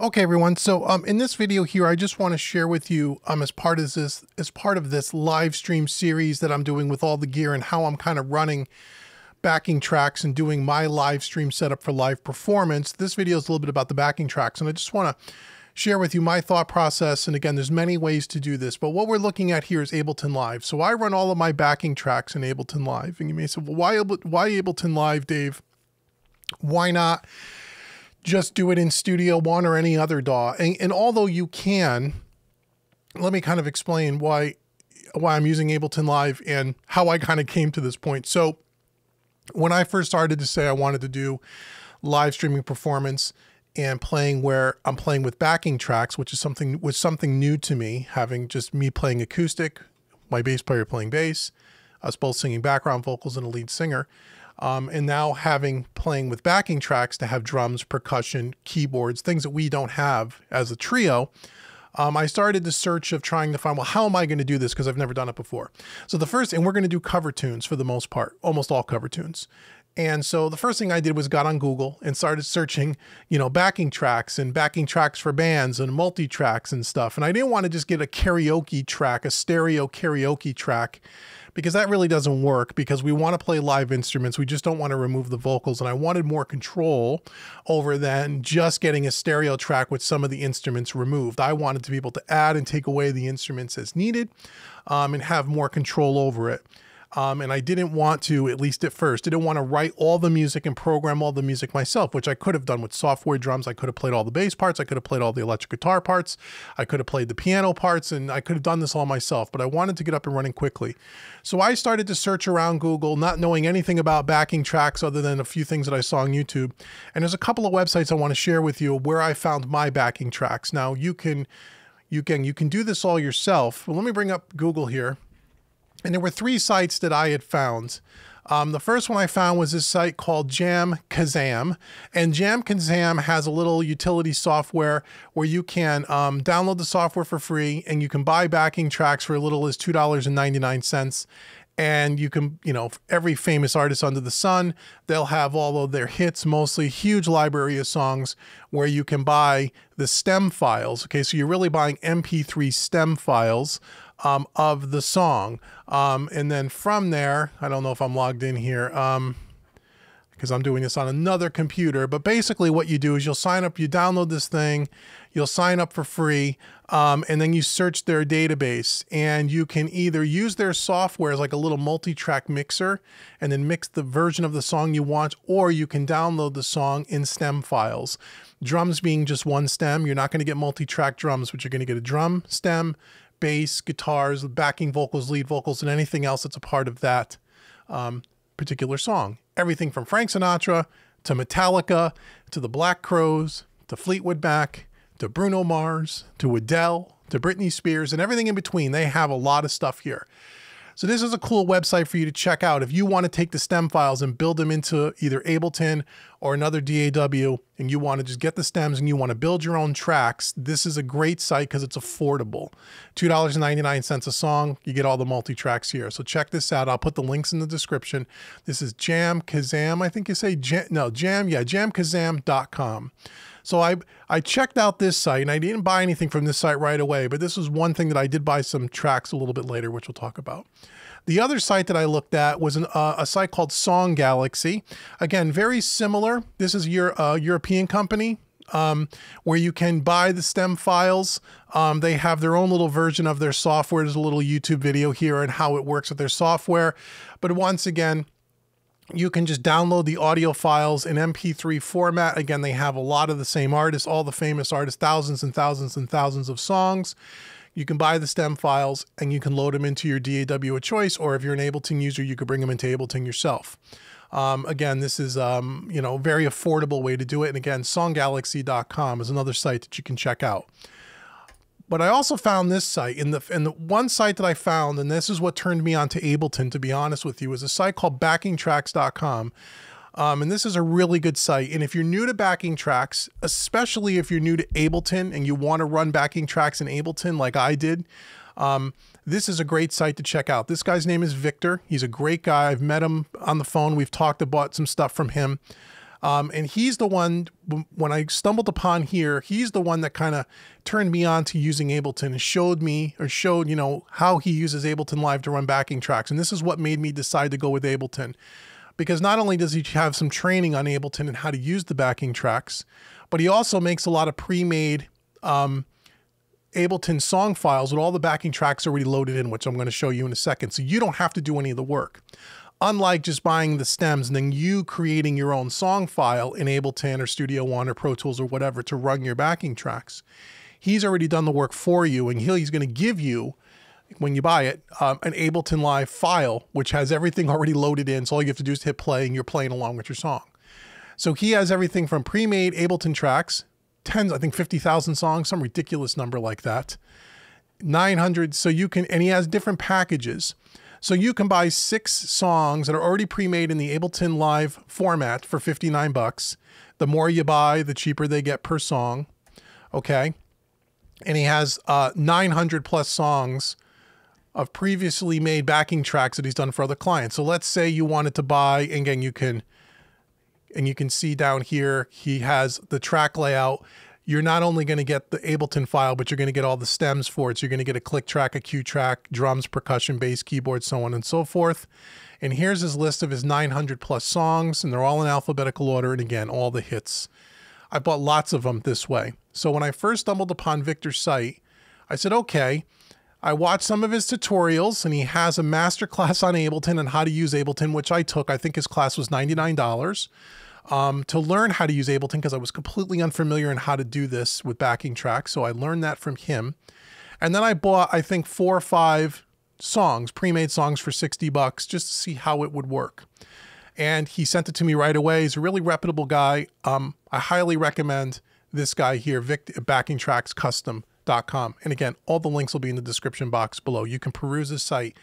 Okay, everyone. So, um, in this video here, I just want to share with you, um, as part of this, as part of this live stream series that I'm doing with all the gear and how I'm kind of running backing tracks and doing my live stream setup for live performance. This video is a little bit about the backing tracks, and I just want to share with you my thought process. And again, there's many ways to do this, but what we're looking at here is Ableton Live. So I run all of my backing tracks in Ableton Live, and you may say, well, why, why Ableton Live, Dave? Why not? Just do it in Studio One or any other DAW. And, and although you can, let me kind of explain why why I'm using Ableton Live and how I kind of came to this point. So when I first started to say I wanted to do live streaming performance and playing where I'm playing with backing tracks, which is something was something new to me, having just me playing acoustic, my bass player playing bass, us both singing background vocals and a lead singer. Um, and now having playing with backing tracks to have drums, percussion, keyboards, things that we don't have as a trio. Um, I started the search of trying to find, well, how am I going to do this? Because I've never done it before. So the first, and we're going to do cover tunes for the most part, almost all cover tunes. And so the first thing I did was got on Google and started searching, you know, backing tracks and backing tracks for bands and multi tracks and stuff. And I didn't want to just get a karaoke track, a stereo karaoke track because that really doesn't work because we want to play live instruments. We just don't want to remove the vocals. And I wanted more control over than just getting a stereo track with some of the instruments removed. I wanted to be able to add and take away the instruments as needed um, and have more control over it. Um, and I didn't want to, at least at first, didn't want to write all the music and program all the music myself, which I could have done with software drums. I could have played all the bass parts. I could have played all the electric guitar parts. I could have played the piano parts, and I could have done this all myself, but I wanted to get up and running quickly. So I started to search around Google, not knowing anything about backing tracks other than a few things that I saw on YouTube. And there's a couple of websites I want to share with you where I found my backing tracks. Now you can you can you can do this all yourself. Well, let me bring up Google here. And there were three sites that I had found. Um, the first one I found was this site called Jam Kazam. And Jam Kazam has a little utility software where you can um, download the software for free and you can buy backing tracks for as little as $2.99 and you can, you know, every famous artist under the sun, they'll have all of their hits, mostly huge library of songs where you can buy the stem files. Okay, so you're really buying MP3 stem files um, of the song. Um, and then from there, I don't know if I'm logged in here. Um, because I'm doing this on another computer. But basically, what you do is you'll sign up, you download this thing, you'll sign up for free, um, and then you search their database. And you can either use their software as like a little multi track mixer and then mix the version of the song you want, or you can download the song in stem files. Drums being just one stem, you're not going to get multi track drums, but you're going to get a drum stem bass, guitars, backing vocals, lead vocals, and anything else that's a part of that um, particular song. Everything from Frank Sinatra to Metallica to the Black Crowes to Fleetwood Mac to Bruno Mars to Adele to Britney Spears and everything in between. They have a lot of stuff here. So this is a cool website for you to check out if you want to take the stem files and build them into either Ableton or another DAW and you want to just get the stems and you want to build your own tracks. This is a great site because it's affordable. $2.99 a song. You get all the multi-tracks here. So check this out. I'll put the links in the description. This is Jam Kazam. I think you say Jam, no, Jam, yeah, jamkazam.com. So I I checked out this site and I didn't buy anything from this site right away, but this was one thing that I did buy some tracks a little bit later, which we'll talk about. The other site that I looked at was an, uh, a site called Song Galaxy. Again, very similar. This is your uh, European company. Um, where you can buy the stem files. Um, they have their own little version of their software. There's a little YouTube video here on how it works with their software. But once again, you can just download the audio files in MP3 format. Again, they have a lot of the same artists, all the famous artists, thousands and thousands and thousands of songs. You can buy the stem files and you can load them into your DAW of choice, or if you're an Ableton user, you could bring them into Ableton yourself. Um, again, this is um, you know very affordable way to do it. And again, songgalaxy.com is another site that you can check out. But I also found this site in the and the one site that I found, and this is what turned me on to Ableton, to be honest with you, is a site called backingtracks.com. Um, and this is a really good site. And if you're new to backing tracks, especially if you're new to Ableton and you want to run backing tracks in Ableton like I did, um, this is a great site to check out. This guy's name is Victor. He's a great guy. I've met him on the phone. We've talked about some stuff from him. Um, and he's the one, when I stumbled upon here, he's the one that kind of turned me on to using Ableton and showed me or showed, you know, how he uses Ableton Live to run backing tracks. And this is what made me decide to go with Ableton. Because not only does he have some training on Ableton and how to use the backing tracks, but he also makes a lot of pre-made um, Ableton song files with all the backing tracks already loaded in, which I'm going to show you in a second. So you don't have to do any of the work unlike just buying the stems and then you creating your own song file in Ableton or Studio One or Pro Tools or whatever to run your backing tracks. He's already done the work for you and he's going to give you, when you buy it, um, an Ableton Live file, which has everything already loaded in. So all you have to do is hit play and you're playing along with your song. So he has everything from pre-made Ableton tracks, tens, I think 50,000 songs, some ridiculous number like that. 900, so you can, and he has different packages. So you can buy six songs that are already pre-made in the Ableton Live format for 59 bucks. The more you buy, the cheaper they get per song. Okay. And he has uh, 900 plus songs of previously made backing tracks that he's done for other clients. So let's say you wanted to buy, and again, you can, and you can see down here, he has the track layout you're not only going to get the Ableton file, but you're going to get all the stems for it. So you're going to get a click track, a cue track, drums, percussion, bass, keyboard, so on and so forth. And here's his list of his 900 plus songs, and they're all in alphabetical order. And again, all the hits. I bought lots of them this way. So when I first stumbled upon Victor's site, I said, okay. I watched some of his tutorials, and he has a master class on Ableton and how to use Ableton, which I took. I think his class was $99 um, to learn how to use Ableton because I was completely unfamiliar in how to do this with backing tracks. So I learned that from him. And then I bought, I think, four or five songs, pre-made songs for 60 bucks just to see how it would work. And he sent it to me right away. He's a really reputable guy. Um, I highly recommend this guy here, Vic, backingtrackscustom.com. And again, all the links will be in the description box below. You can peruse the site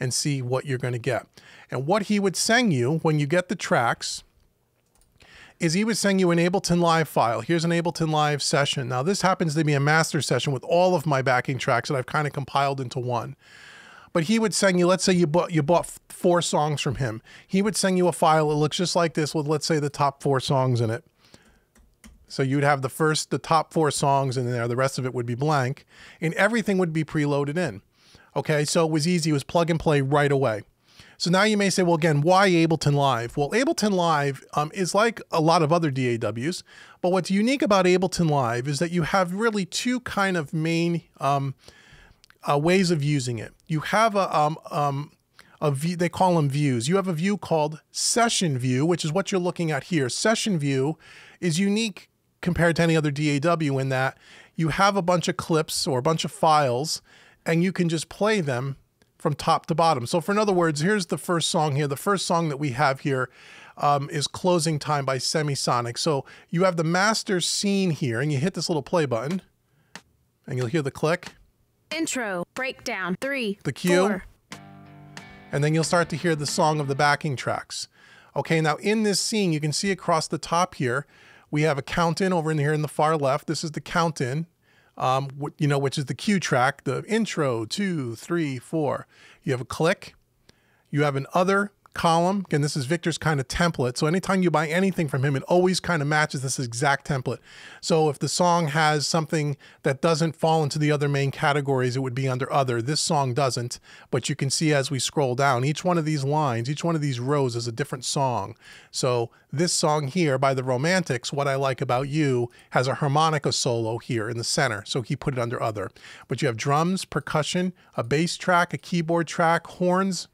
and see what you're going to get. And what he would send you when you get the tracks is he would send you an Ableton Live file. Here's an Ableton Live session. Now, this happens to be a master session with all of my backing tracks that I've kind of compiled into one. But he would send you, let's say you bought you bought four songs from him. He would send you a file that looks just like this with let's say the top four songs in it. So you'd have the first, the top four songs in there. The rest of it would be blank, and everything would be preloaded in. Okay, so it was easy. It was plug and play right away. So now you may say, well, again, why Ableton Live? Well, Ableton Live um, is like a lot of other DAWs, but what's unique about Ableton Live is that you have really two kind of main um, uh, ways of using it. You have a, um, um, a view, they call them views. You have a view called Session View, which is what you're looking at here. Session View is unique compared to any other DAW in that you have a bunch of clips or a bunch of files and you can just play them from top to bottom. So, for in other words, here's the first song here. The first song that we have here um, is Closing Time by Semisonic. So, you have the master scene here, and you hit this little play button, and you'll hear the click. Intro, breakdown, three, the cue. Four. And then you'll start to hear the song of the backing tracks. Okay, now in this scene, you can see across the top here, we have a count in over in here in the far left. This is the count in um, you know, which is the cue track, the intro, two, three, four. You have a click, you have an other, column. Again, this is Victor's kind of template. So anytime you buy anything from him, it always kind of matches this exact template. So if the song has something that doesn't fall into the other main categories, it would be under other. This song doesn't, but you can see as we scroll down, each one of these lines, each one of these rows is a different song. So this song here by the Romantics, What I Like About You, has a harmonica solo here in the center. So he put it under other. But you have drums, percussion, a bass track, a keyboard track, horns,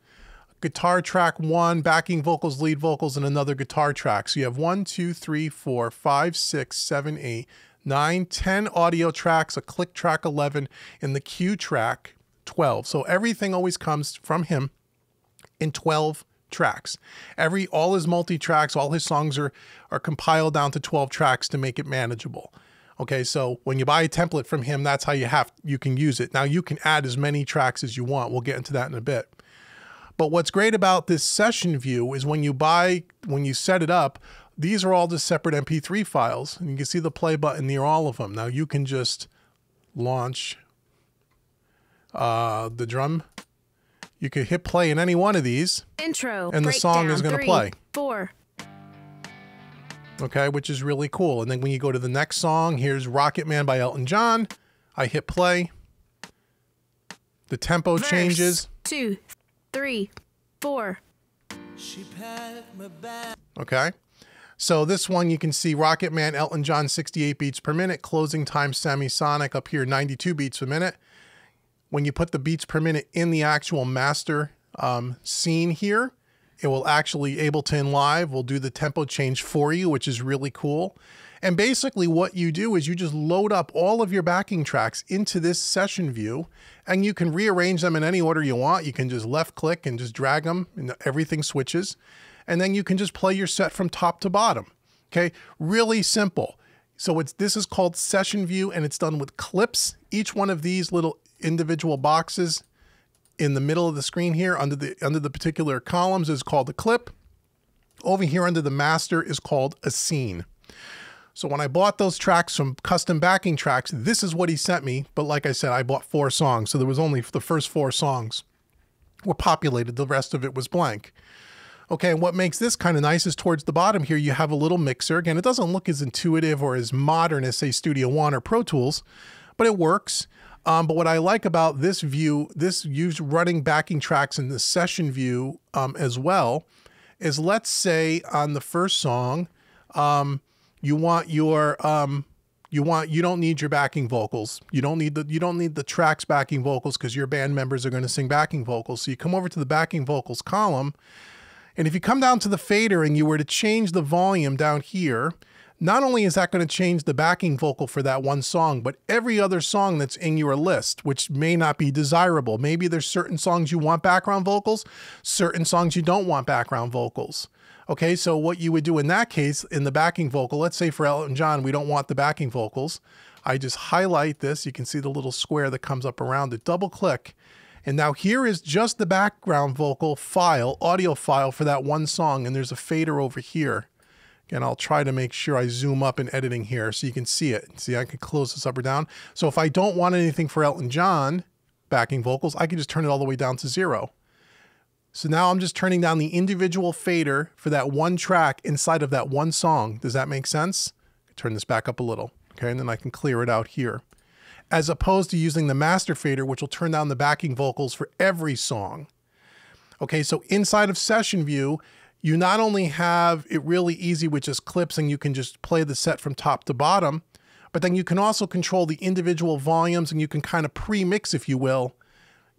guitar track one, backing vocals, lead vocals, and another guitar track. So you have one, two, three, four, five, six, seven, eight, nine, ten audio tracks, a click track 11, and the cue track 12. So everything always comes from him in 12 tracks. Every all his multi-tracks, all his songs are are compiled down to 12 tracks to make it manageable. Okay, so when you buy a template from him, that's how you have you can use it. Now you can add as many tracks as you want. We'll get into that in a bit. But what's great about this session view is when you buy, when you set it up, these are all just separate MP3 files. And you can see the play button near all of them. Now you can just launch uh, the drum. You can hit play in any one of these. Intro. And the song is going to play. Four. okay, which is really cool. And then when you go to the next song, here's Rocket Man by Elton John. I hit play. The tempo Verse. changes. Two, three, four. Okay. So this one you can see Rocket Man, Elton John, 68 beats per minute. Closing time semisonic up here, 92 beats per minute. When you put the beats per minute in the actual master um, scene here, it will actually Ableton Live will do the tempo change for you, which is really cool. And basically, what you do is you just load up all of your backing tracks into this session view, and you can rearrange them in any order you want. You can just left click and just drag them, and everything switches. And then you can just play your set from top to bottom. Okay, really simple. So it's this is called session view, and it's done with clips. Each one of these little individual boxes in the middle of the screen here under the under the particular columns is called a clip. Over here under the master is called a scene. So when I bought those tracks from Custom Backing Tracks, this is what he sent me. But like I said, I bought four songs, so there was only the first four songs were populated. The rest of it was blank. Okay, and what makes this kind of nice is towards the bottom here, you have a little mixer. Again, it doesn't look as intuitive or as modern as, say, Studio One or Pro Tools, but it works. Um, but what I like about this view, this use running backing tracks in the session view um, as well, is let's say on the first song, um, you want your um, you want you don't need your backing vocals. You don't need the you don't need the tracks backing vocals because your band members are going to sing backing vocals. So you come over to the backing vocals column, and if you come down to the fader and you were to change the volume down here, not only is that going to change the backing vocal for that one song, but every other song that's in your list, which may not be desirable. Maybe there's certain songs you want background vocals, certain songs you don't want background vocals. Okay, so what you would do in that case, in the backing vocal, let's say for Elton John, we don't want the backing vocals. I just highlight this. You can see the little square that comes up around it. Double click. And now here is just the background vocal file, audio file for that one song. And there's a fader over here. Again, I'll try to make sure I zoom up in editing here so you can see it. See, I can close this up or down. So if I don't want anything for Elton John backing vocals, I can just turn it all the way down to zero. So now I'm just turning down the individual fader for that one track inside of that one song. Does that make sense? Turn this back up a little, okay? And then I can clear it out here. As opposed to using the master fader, which will turn down the backing vocals for every song. Okay, so inside of session view, you not only have it really easy with just clips and you can just play the set from top to bottom, but then you can also control the individual volumes and you can kind of pre-mix, if you will,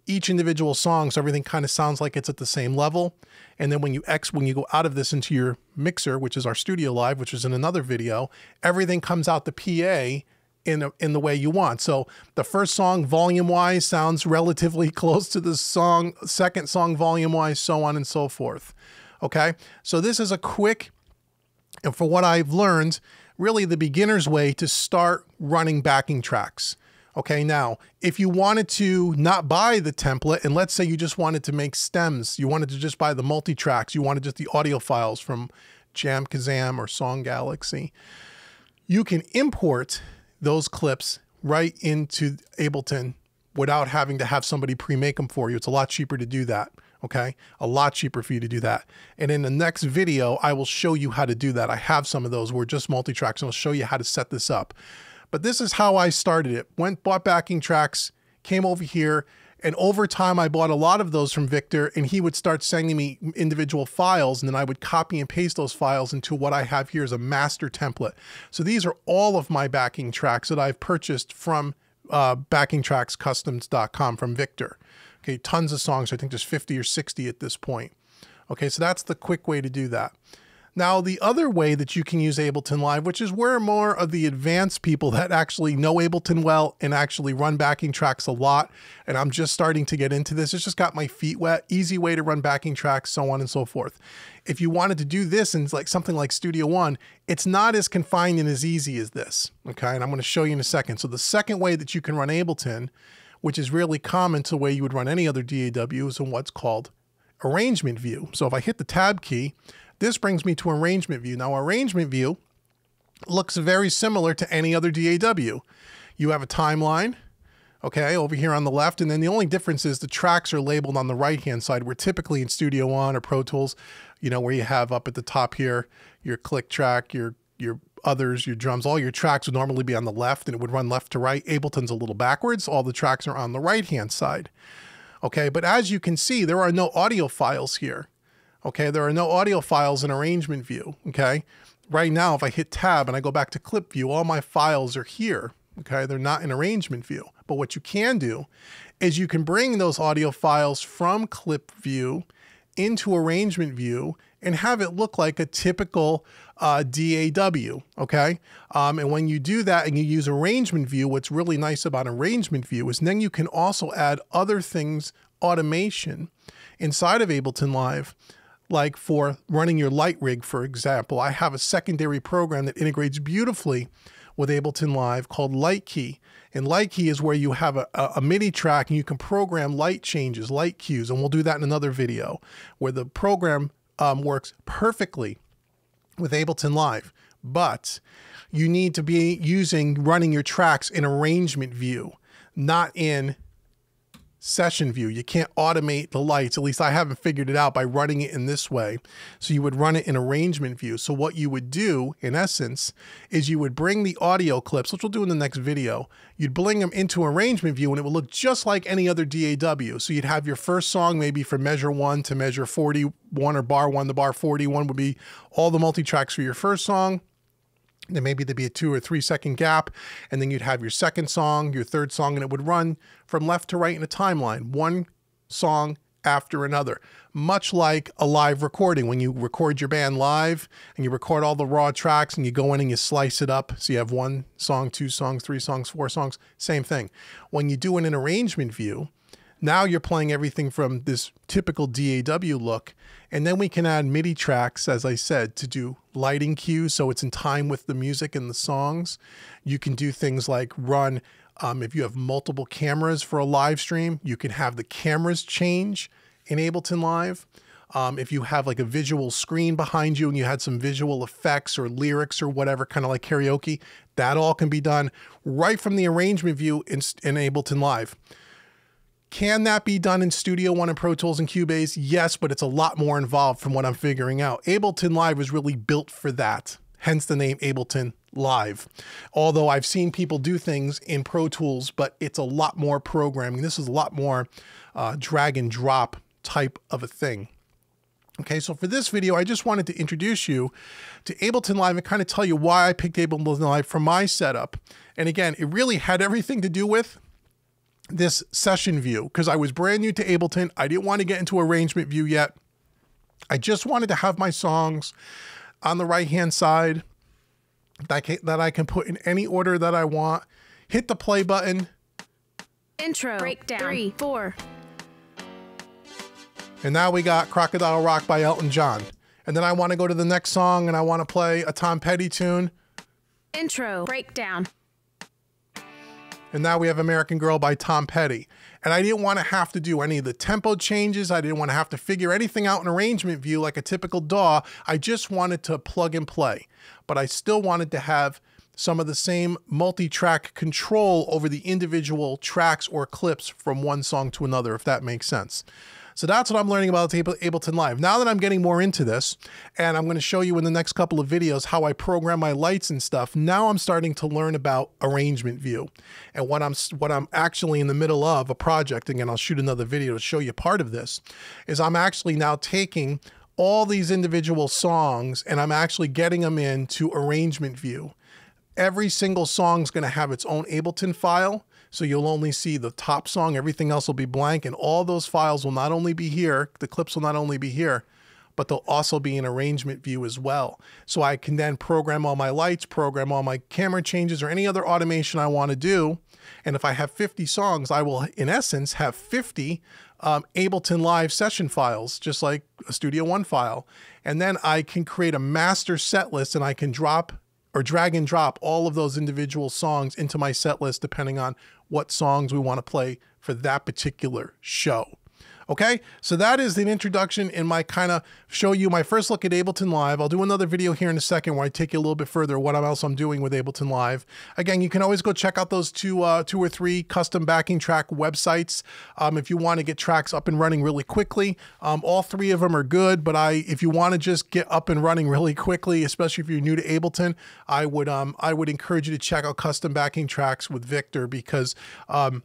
each individual song so everything kind of sounds like it's at the same level. And then when you X when you go out of this into your mixer, which is our StudioLive, which is in another video, everything comes out the PA in a, in the way you want. So the first song volume wise sounds relatively close to the song, second song volume wise, so on and so forth. Okay? So this is a quick and for what I've learned, really the beginner's way to start running backing tracks. Okay, now if you wanted to not buy the template, and let's say you just wanted to make stems, you wanted to just buy the multi tracks, you wanted just the audio files from Jam Kazam or Song Galaxy, you can import those clips right into Ableton without having to have somebody pre make them for you. It's a lot cheaper to do that. Okay, a lot cheaper for you to do that. And in the next video, I will show you how to do that. I have some of those where just multi tracks, and I'll show you how to set this up. But this is how I started it. Went, bought backing tracks, came over here, and over time I bought a lot of those from Victor, and he would start sending me individual files, and then I would copy and paste those files into what I have here as a master template. So these are all of my backing tracks that I've purchased from uh, backingtrackscustoms.com from Victor. Okay, tons of songs. I think there's 50 or 60 at this point. Okay, so that's the quick way to do that. Now, the other way that you can use Ableton Live, which is where more of the advanced people that actually know Ableton well and actually run backing tracks a lot, and I'm just starting to get into this. It's just got my feet wet, easy way to run backing tracks, so on and so forth. If you wanted to do this in like something like Studio One, it's not as confined and as easy as this. Okay, and I'm going to show you in a second. So the second way that you can run Ableton, which is really common to the way you would run any other DAW, is in what's called arrangement view. So if I hit the tab key, this brings me to arrangement view. Now, arrangement view looks very similar to any other DAW. You have a timeline, okay, over here on the left, and then the only difference is the tracks are labeled on the right-hand side, where typically in Studio One or Pro Tools, you know, where you have up at the top here, your click track, your your others, your drums, all your tracks would normally be on the left and it would run left to right. Ableton's a little backwards. All the tracks are on the right hand side. Okay, but as you can see, there are no audio files here. Okay, there are no audio files in arrangement view. Okay, right now, if I hit tab and I go back to clip view, all my files are here. Okay, they're not in arrangement view. But what you can do is you can bring those audio files from clip view into arrangement view and have it look like a typical uh, DAW, okay? Um, and when you do that and you use arrangement view, what's really nice about arrangement view is then you can also add other things, automation, inside of Ableton Live, like for running your light rig, for example. I have a secondary program that integrates beautifully with Ableton Live called Light Key. And Light Key is where you have a, a, MIDI track and you can program light changes, light cues, and we'll do that in another video where the program um, works perfectly with Ableton Live. But you need to be using running your tracks in arrangement view, not in session view. You can't automate the lights. At least I haven't figured it out by running it in this way. So you would run it in arrangement view. So what you would do in essence is you would bring the audio clips, which we'll do in the next video. You'd bring them into arrangement view and it would look just like any other DAW. So you'd have your first song maybe from measure one to measure 41 or bar one. The bar 41 would be all the multi-tracks for your first song then maybe there'd be a two or three second gap, and then you'd have your second song, your third song, and it would run from left to right in a timeline, one song after another. Much like a live recording, when you record your band live and you record all the raw tracks and you go in and you slice it up. So you have one song, two songs, three songs, four songs, same thing. When you do an arrangement view, now you're playing everything from this typical DAW look. And then we can add MIDI tracks, as I said, to do lighting cues so it's in time with the music and the songs. You can do things like run, um, if you have multiple cameras for a live stream, you can have the cameras change in Ableton Live. Um, if you have like a visual screen behind you and you had some visual effects or lyrics or whatever, kind of like karaoke, that all can be done right from the arrangement view in, in Ableton Live. Can that be done in Studio One and Pro Tools and Cubase? Yes, but it's a lot more involved from what I'm figuring out. Ableton Live was really built for that, hence the name Ableton Live. Although I've seen people do things in Pro Tools, but it's a lot more programming. This is a lot more uh, drag and drop type of a thing. Okay, so for this video, I just wanted to introduce you to Ableton Live and kind of tell you why I picked Ableton Live for my setup. And again, it really had everything to do with this session view because I was brand new to Ableton. I didn't want to get into arrangement view yet. I just wanted to have my songs on the right hand side that I, can, that I can put in any order that I want. Hit the play button. Intro. Breakdown. Three, four. And now we got Crocodile Rock by Elton John. And then I want to go to the next song and I want to play a Tom Petty tune. Intro. Breakdown. And now we have American Girl by Tom Petty. And I didn't want to have to do any of the tempo changes. I didn't want to have to figure anything out in arrangement view like a typical DAW. I just wanted to plug and play. But I still wanted to have some of the same multi-track control over the individual tracks or clips from one song to another, if that makes sense. So that's what I'm learning about Ableton Live. Now that I'm getting more into this, and I'm going to show you in the next couple of videos how I program my lights and stuff, now I'm starting to learn about arrangement view. And what I'm what I'm actually in the middle of a project, again, I'll shoot another video to show you part of this, is I'm actually now taking all these individual songs and I'm actually getting them into arrangement view. Every single song is going to have its own Ableton file so you'll only see the top song, everything else will be blank, and all those files will not only be here, the clips will not only be here, but they'll also be in arrangement view as well. So I can then program all my lights, program all my camera changes, or any other automation I want to do. And if I have 50 songs, I will, in essence, have 50 um, Ableton Live session files, just like a Studio One file. And then I can create a master set list and I can drop or drag and drop all of those individual songs into my set list depending on what songs we want to play for that particular show. Okay, so that is an introduction in my kind of show you my first look at Ableton Live. I'll do another video here in a second where I take you a little bit further what else I'm doing with Ableton Live. Again, you can always go check out those two, uh, two or three custom backing track websites um, if you want to get tracks up and running really quickly. Um, all three of them are good, but I, if you want to just get up and running really quickly, especially if you're new to Ableton, I would, um, I would encourage you to check out custom backing tracks with Victor because. Um,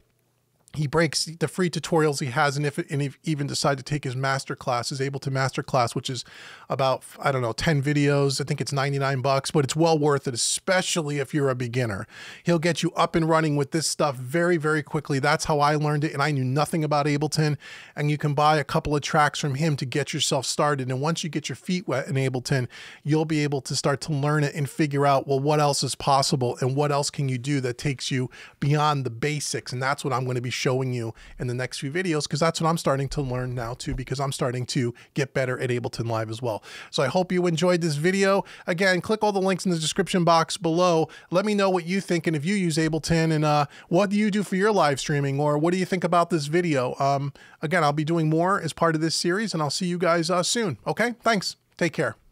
he breaks the free tutorials he has and if and if even decide to take his master class is Ableton master class which is about i don't know 10 videos. I think it's 99 bucks but it's well worth it especially if you're a beginner. He'll get you up and running with this stuff very very quickly. That's how i learned it and i knew nothing about ableton and you can buy a couple of tracks from him to get yourself started and once you get your feet wet in ableton you'll be able to start to learn it and figure out well what else is possible and what else can you do that takes you beyond the basics and that's what i'm going to be showing you in the next few videos because that's what I'm starting to learn now too because I'm starting to get better at Ableton Live as well. So I hope you enjoyed this video. Again, click all the links in the description box below. Let me know what you think and if you use Ableton and uh, what do you do for your live streaming or what do you think about this video? Um, again, I'll be doing more as part of this series and I'll see you guys uh, soon. Okay, thanks. Take care.